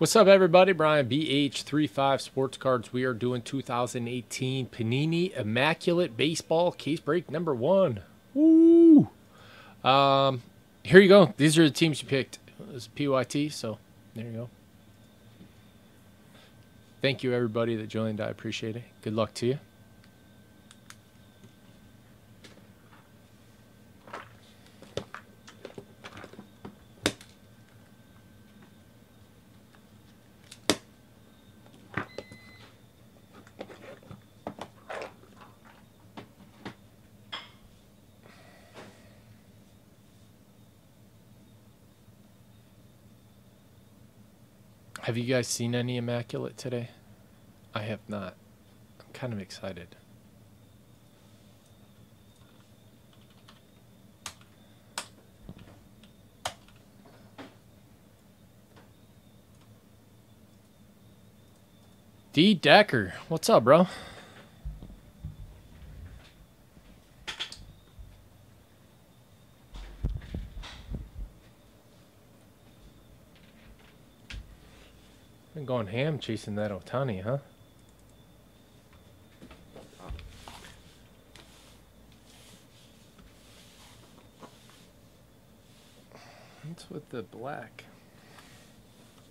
What's up, everybody? Brian BH35 Sports Cards. We are doing 2018 Panini Immaculate Baseball case break number one. Woo! Um, here you go. These are the teams you picked. It's PYT, so there you go. Thank you, everybody that joined. I appreciate it. Good luck to you. Have you guys seen any Immaculate today? I have not. I'm kind of excited. D Decker, what's up, bro? Going ham chasing that Ohtani, huh? What's with the black?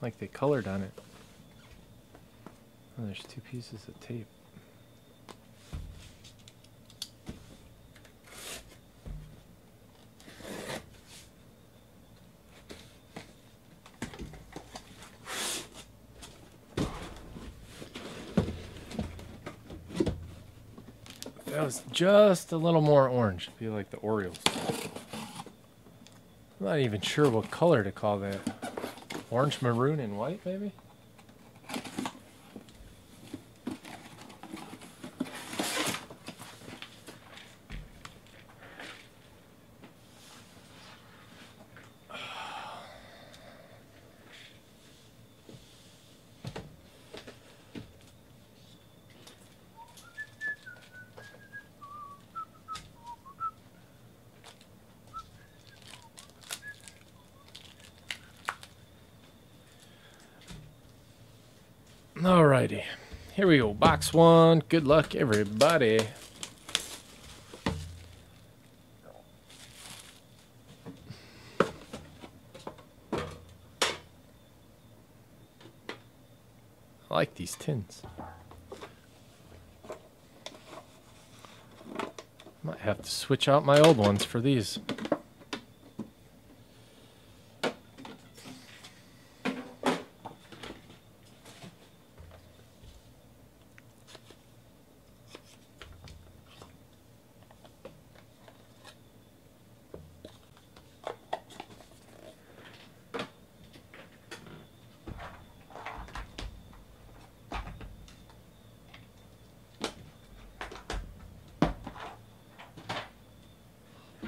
Like they colored on it. Oh, there's two pieces of tape. That was just a little more orange. Be like the Orioles. I'm not even sure what color to call that. Orange, maroon, and white, maybe? Alrighty. Here we go. Box one. Good luck, everybody. I like these tins. Might have to switch out my old ones for these.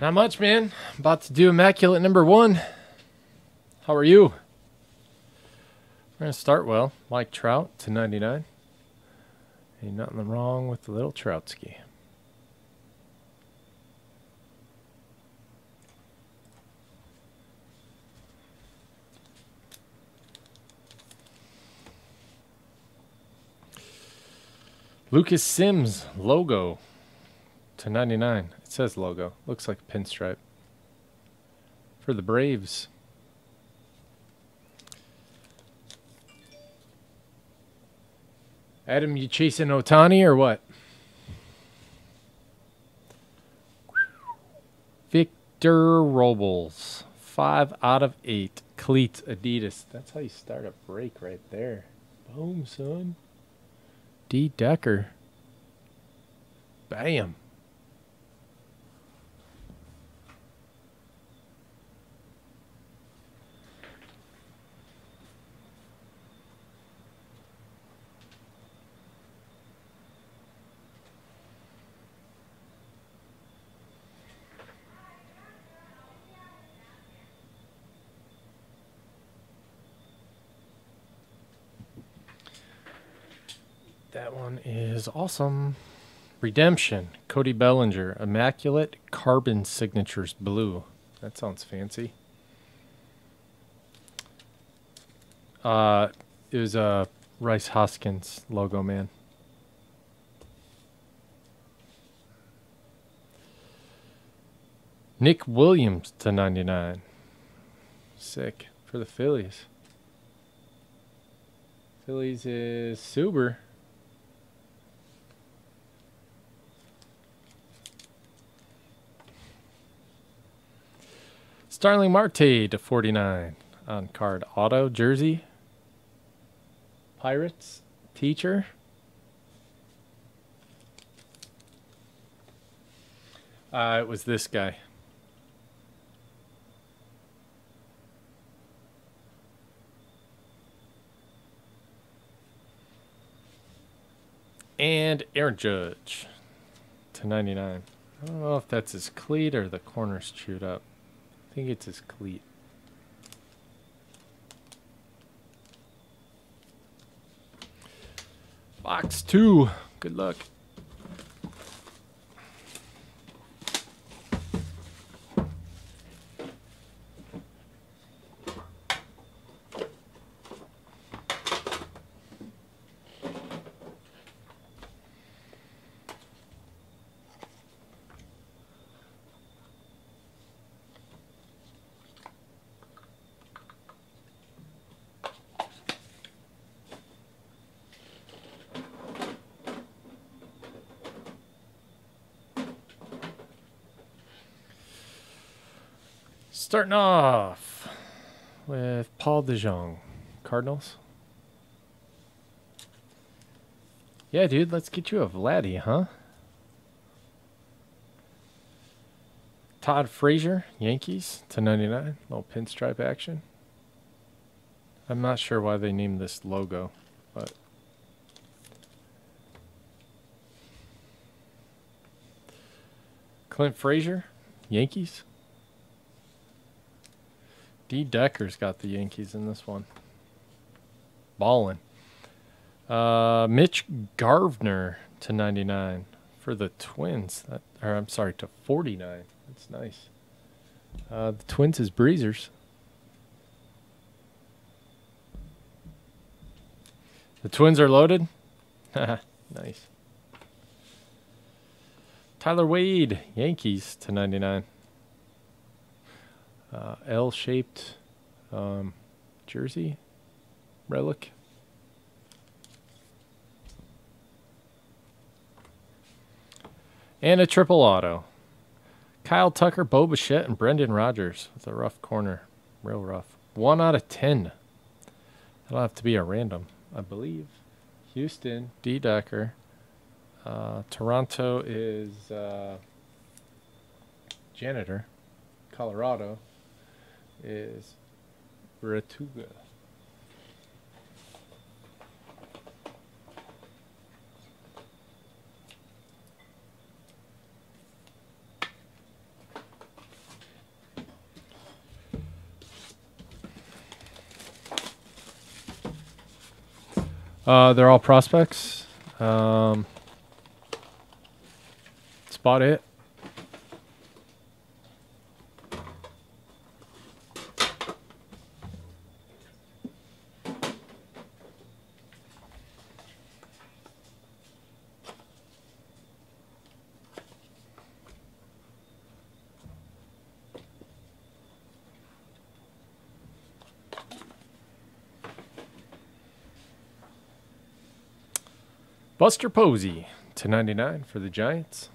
Not much, man. About to do Immaculate number one. How are you? We're going to start well. Mike Trout to 99. Ain't nothing wrong with the little Troutski. Lucas Sims logo to 99. It says logo. Looks like a pinstripe. For the Braves. Adam, you chasing Ohtani or what? Victor Robles. Five out of eight. Cleats Adidas. That's how you start a break right there. Boom, son. D. Decker. Bam. That one is awesome. Redemption. Cody Bellinger. Immaculate Carbon Signatures Blue. That sounds fancy. Uh, It was a uh, Rhys Hoskins logo, man. Nick Williams to 99. Sick for the Phillies. Phillies is Suber. Starling Marte to 49 on card auto jersey. Pirates teacher. Uh, it was this guy. And Aaron Judge to 99. I don't know if that's his cleat or the corners chewed up. I think it's his cleat. Box two. Good luck. Starting off with Paul DeJong, Cardinals. Yeah, dude, let's get you a Vladdy, huh? Todd Frazier, Yankees to 99. Little pinstripe action. I'm not sure why they named this logo, but. Clint Frazier, Yankees. D. Decker's got the Yankees in this one. Ballin. Uh, Mitch Garver to 99 for the Twins. That, or I'm sorry, to 49. That's nice. Uh, the Twins is Breezers. The Twins are loaded. nice. Tyler Wade, Yankees to 99 uh, L-shaped um, jersey relic. And a triple auto. Kyle Tucker, Bo Bichette, and Brendan Rodgers It's a rough corner. Real rough. One out of ten. That'll have to be a random, I believe. Houston, D. Decker. Uh, Toronto is uh, Janitor. Colorado is Ratuga. Uh, they're all prospects. Um, spot it. Buster Posey to 99 for the Giants.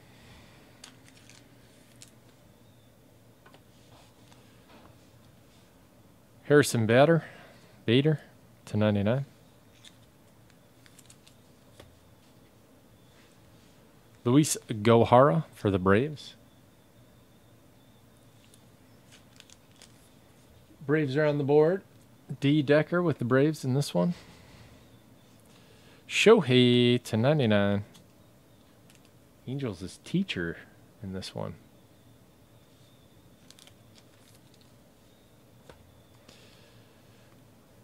Harrison Bader, Bader to 99. Luis Gohara for the Braves. Braves are on the board. D. Decker with the Braves in this one. Shohei to 99. Angels is teacher in this one.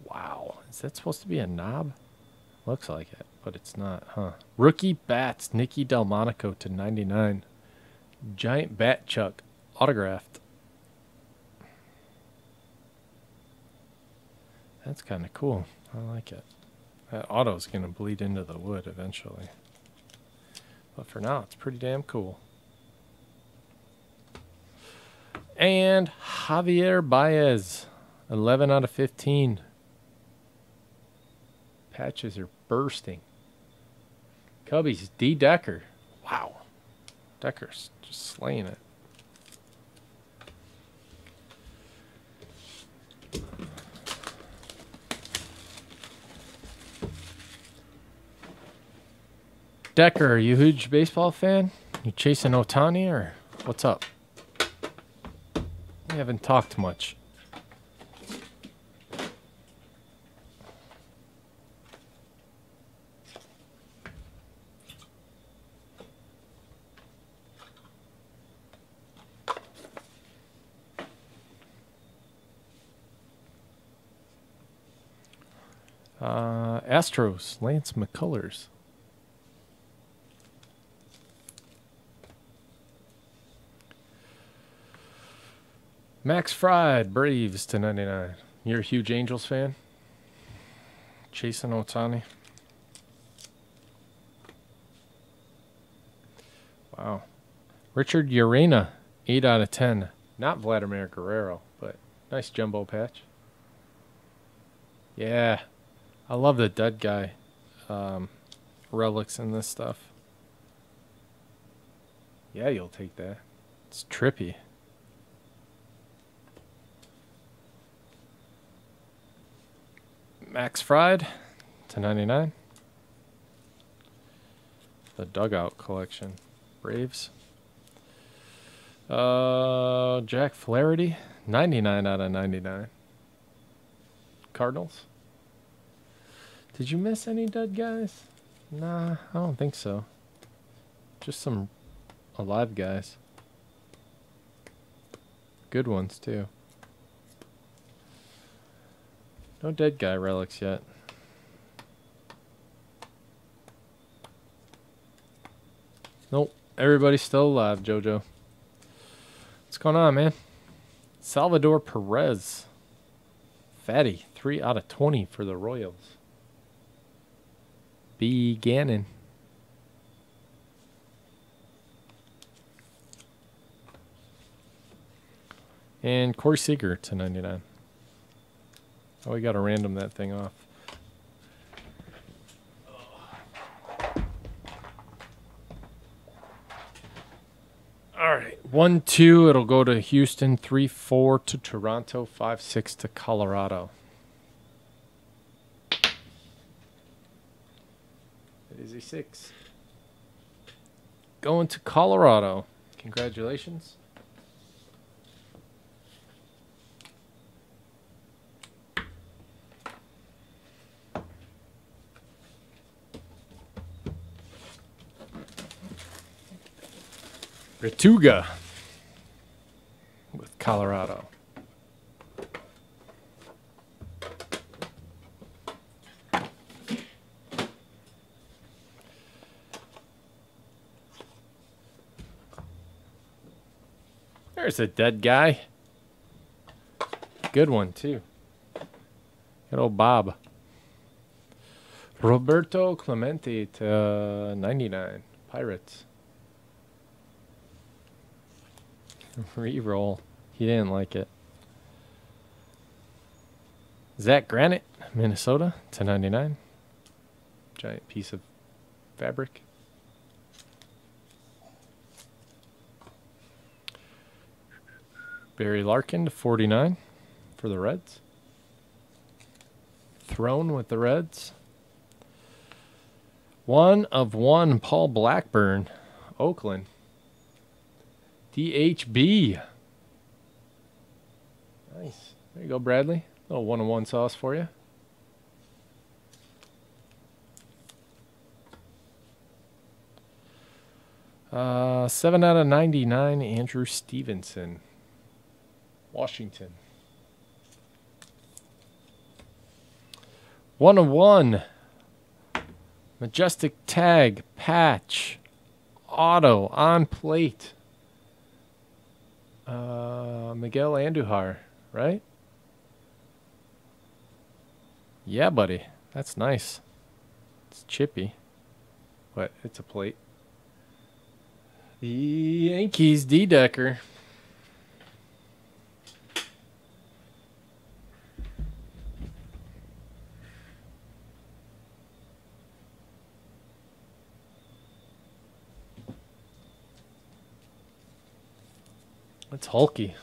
Wow. Is that supposed to be a knob? Looks like it, but it's not, huh? Rookie Bats, Nicky Delmonico to 99. Giant Bat Chuck, autographed. That's kind of cool. I like it. That auto's going to bleed into the wood eventually. But for now, it's pretty damn cool. And Javier Baez, 11 out of 15. Patches are bursting. Cubbies, D. Decker. Wow. Decker's just slaying it. Decker, are you a huge baseball fan? You chasing Ohtani or what's up? We haven't talked much. Uh, Astros, Lance McCullers. Max Fried, Braves to 99. You're a huge Angels fan? Chasing Ohtani. Wow. Richard Urena, 8 out of 10. Not Vladimir Guerrero, but nice jumbo patch. Yeah. I love the dead guy um, relics in this stuff. Yeah, you'll take that. It's trippy. Max Fried to 99. The Dugout Collection. Braves. Uh, Jack Flaherty, 99 out of 99. Cardinals. Did you miss any dead guys? Nah, I don't think so. Just some alive guys. Good ones, too. No dead guy relics yet. Nope. Everybody's still alive, Jojo. What's going on, man? Salvador Perez. Fatty. 3 out of 20 for the Royals. B. Gannon. And Corey Seager to 99. Oh, we got to random that thing off. All right. 1 2, it'll go to Houston. 3 4 to Toronto. 5 6 to Colorado. It is a 6. Going to Colorado. Congratulations. Rituga with Colorado. There's a dead guy. Good one, too. Good old Bob. Roberto Clemente to 99. Pirates. Reroll. He didn't like it. Zach Granite, Minnesota, 1099. Giant piece of fabric. Barry Larkin to 49 for the Reds. Throne with the Reds. One of one, Paul Blackburn, Oakland. DHB. Nice. There you go, Bradley. A little one-on-one sauce for you. Uh, 7 out of 99, Andrew Stevenson. Washington. 1 of 1. Majestic tag, patch, auto, on plate. Uh, Miguel Andujar, right? Yeah, buddy. That's nice. It's chippy, but it's a plate. The Yankees D It's hulky.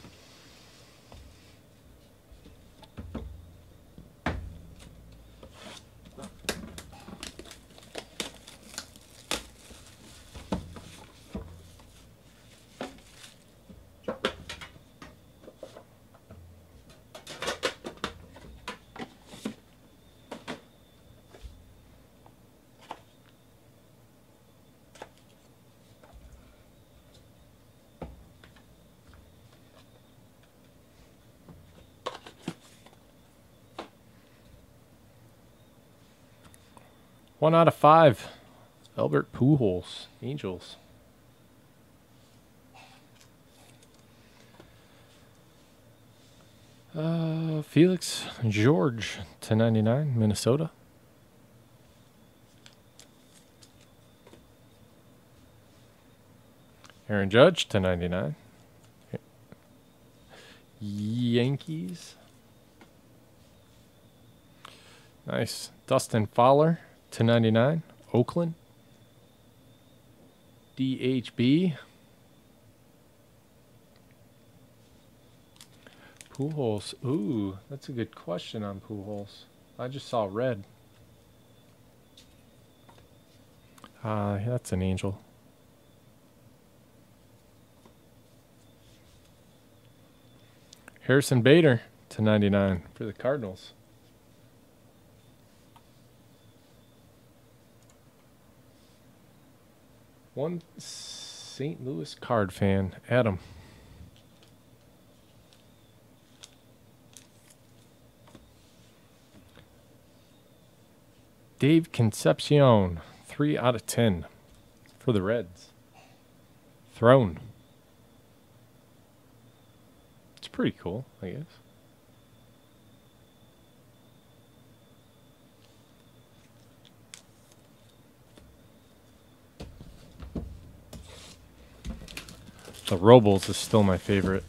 One out of five. Albert Pujols, Angels. Uh, Felix George to 99, Minnesota. Aaron Judge 1099. Yankees. Nice. Dustin Fowler to 99. Oakland. DHB. Pujols. Ooh, that's a good question on Pujols. I just saw red. Ah, uh, that's an angel. Harrison Bader to 99 for the Cardinals. One St. Louis card fan, Adam. Dave Concepcion, 3 out of 10 for the Reds. Throne. It's pretty cool, I guess. The Robles is still my favorite.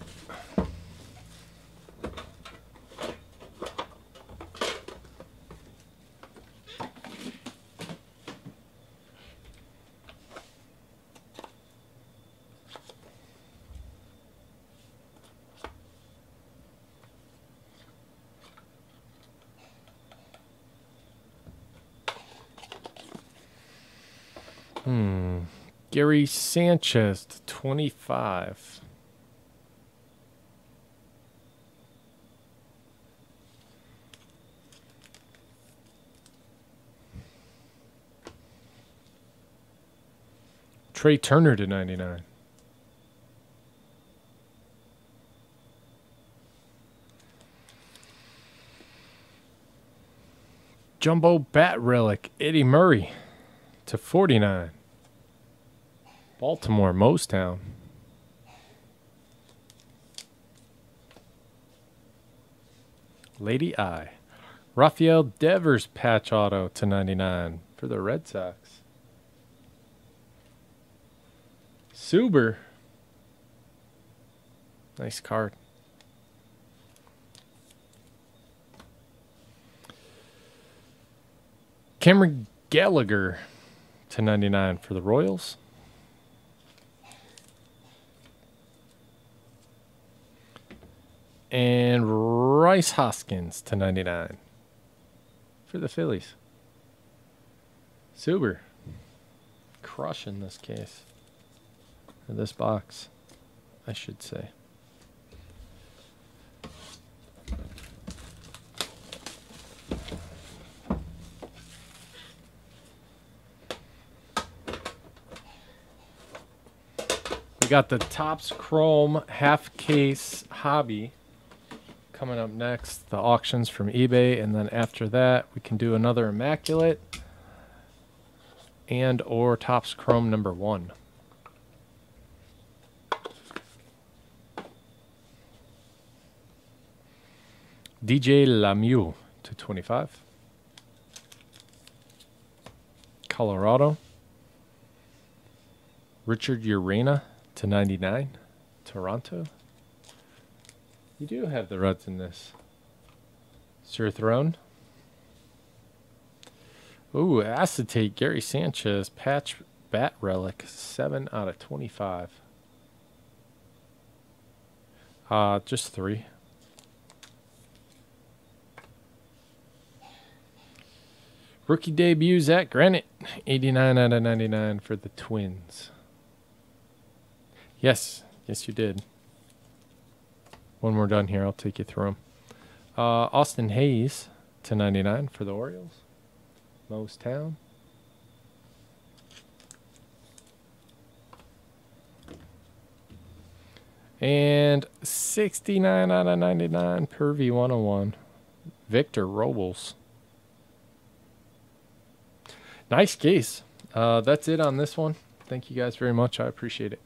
Hmm. Gary Sanchez to 25. Trea Turner to 99. Jumbo Bat Relic, Eddie Murray to 49. Baltimore, Mostown. Lady I. Rafael Devers patch auto to 99 for the Red Sox. Suber. Nice card. Cameron Gallagher to 99 for the Royals. And Rhys Hoskins to 99 for the Phillies. Suber. Crushing this case. Or this box, I should say. We got the Topps Chrome half case hobby coming up next, the auctions from eBay, and then after that, we can do another Immaculate and or Topps Chrome number one. DJ LeMahieu to 25. Colorado. Richard Urena to 99, Toronto. You do have the Reds in this. Sir Throne. Ooh, acetate, Gary Sanchez, patch bat relic, 7 out of 25. Uh, just three. Rookie debut, Zach Granite, 89 out of 99 for the Twins. Yes, yes, you did. When we're done here, I'll take you through them. Uh, Austin Hays to 99 for the Orioles. Moe's Town. And 69 out of 99 per V101. Victor Robles. Nice case. Uh, that's it on this one. Thank you guys very much. I appreciate it.